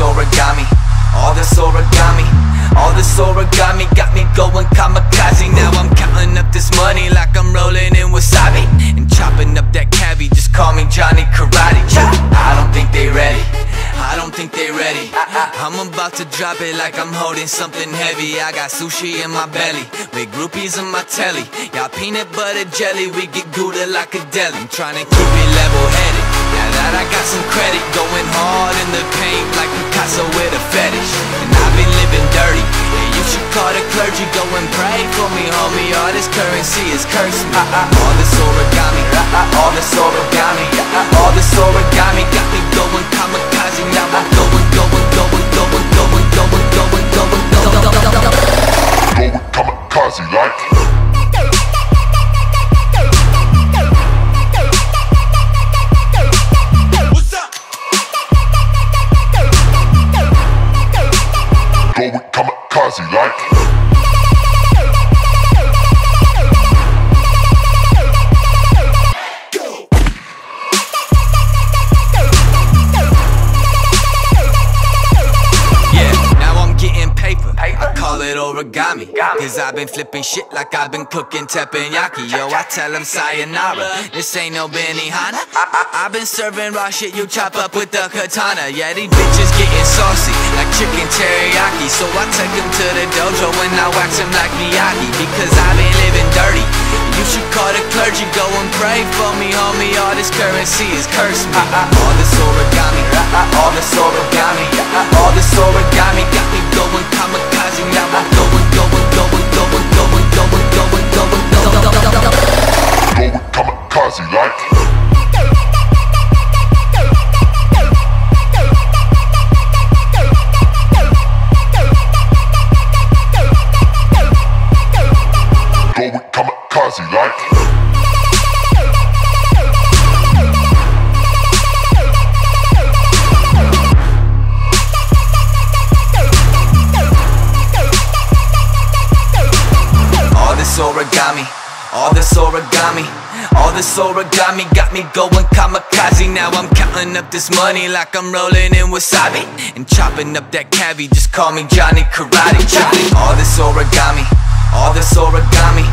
origami. All this origami All this origami got me going kamikaze. Now I'm counting up this money like I'm rolling in wasabi And chopping up that cabbie, just call me Johnny Karate. I don't think they ready. I don't think they ready. I'm about to drop it like I'm holding something heavy. I got sushi in my belly With groupies in my telly. Y'all peanut butter jelly We get gouda like a deli. I'm trying to keep it level headed call the clergy Go and pray for me, homie. All this currency is cursing me ah, ah, All this origami. Ah, all this origami. All this origami. Got me going origami. Cause I've been flipping shit like I've been cooking teppanyaki. Yo, I tell them sayonara. This ain't no Benihana. I've been serving raw shit you chop up with the katana. Yeah, these bitches getting saucy like chicken teriyaki. So I take them to the dojo and I wax them like Miyagi. Because I've been living dirty. You should call the clergy, go and pray for me, homie. All this currency is cursed me. All this origami, all this origami, all this origami this origami, all this origami, all this origami got me going kamikaze. Now I'm counting up this money like I'm rolling in wasabi and chopping up that cabbie. Just call me Johnny Karate. All this origami, all this origami,